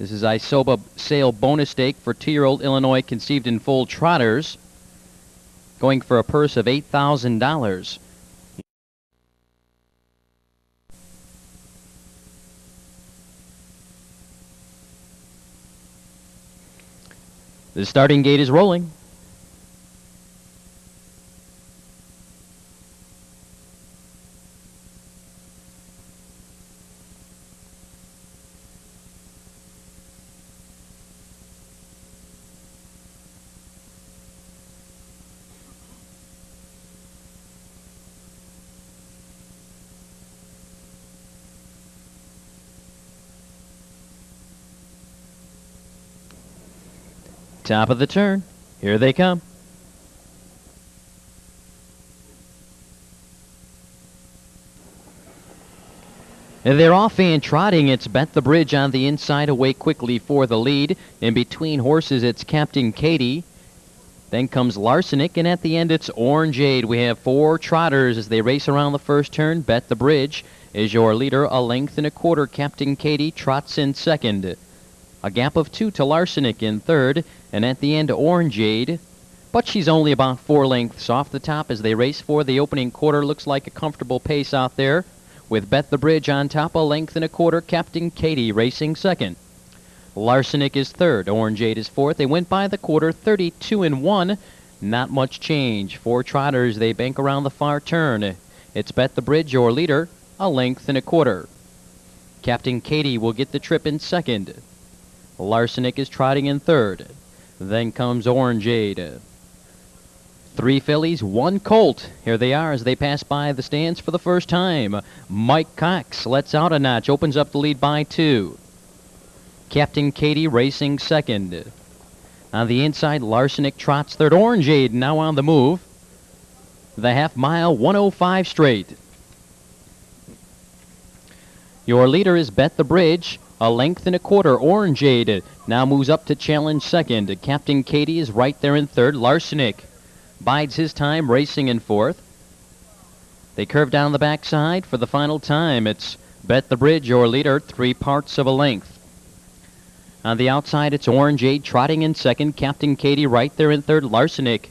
This is Isoba Sale bonus stake for two-year-old Illinois conceived and foaled trotters, going for a purse of $8,000. The starting gate is rolling. Top of the turn. Here they come. They're off and trotting. It's Bet the Bridge on the inside, away quickly for the lead. In between horses, it's Captain Katie. Then comes Larsenik, and at the end, it's Orangeade. We have four trotters as they race around the first turn. Bet the Bridge is your leader, a length and a quarter. Captain Katie trots in second. A gap of two to Larsenik in third, and at the end, Orangeade. But she's only about four lengths off the top as they race for the opening quarter. Looks like a comfortable pace out there. With Bet the Bridge on top, a length and a quarter. Captain Katie racing second. Larsenik is third. Orangeade is fourth. They went by the quarter, 32 and 1. Not much change. Four trotters, they bank around the far turn. It's Bet the Bridge, your leader, a length and a quarter. Captain Katie will get the trip in second. Larsenik is trotting in third. Then comes Orangeade. Three fillies, one colt. Here they are as they pass by the stands for the first time. Mike Cox lets out a notch, opens up the lead by two. Captain Katie racing second. On the inside, Larsenik trots third. Orangeade now on the move. The half mile, 105 straight. Your leader is Bet the Bridge. A length and a quarter. Orangeade now moves up to challenge second. Captain Katie is right there in third. Larsenik bides his time racing in fourth. They curve down the backside for the final time. It's Bet the Bridge, your leader, three parts of a length. On the outside, it's Orangeade trotting in second. Captain Katie right there in third. Larsenik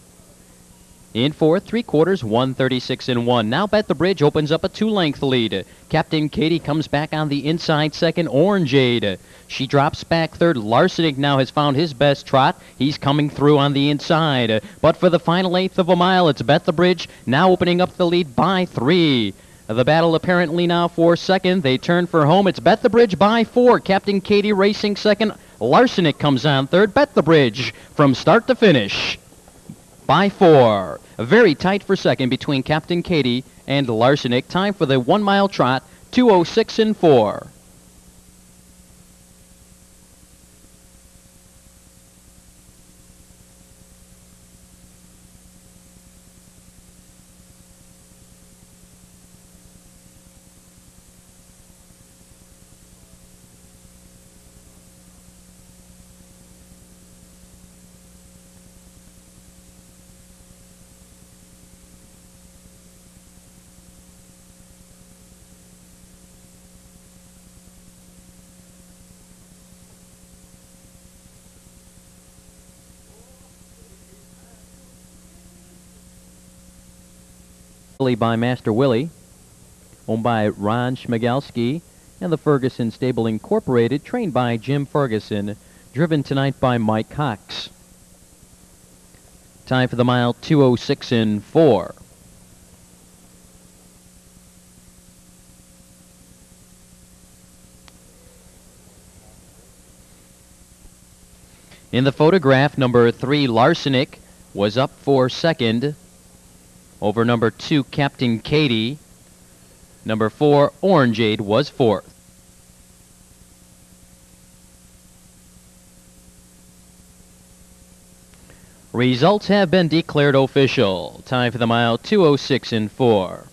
in fourth, three quarters, 136 and 1. Now Bet the Bridge opens up a two length lead. Captain Katie comes back on the inside second. Orangeade. She drops back third. Larsenik now has found his best trot. He's coming through on the inside. But for the final eighth of a mile, it's Bet the Bridge now opening up the lead by three. The battle apparently now for second. They turn for home. It's Bet the Bridge by four. Captain Katie racing second. Larsenik comes on third. Bet the Bridge from start to finish by four. Very tight for second between Captain Katie and Larsenik. Time for the one mile trot, 206 and 4. By Master Willie, owned by Ron Schmigalski, and the Ferguson Stable Incorporated, trained by Jim Ferguson, driven tonight by Mike Cox. Time for the mile 206 and 4. In the photograph, number three, Larsenik, was up for second over number two, Captain Katie. Number four, Orangeade, was fourth. Results have been declared official. Time for the mile 206 and 4.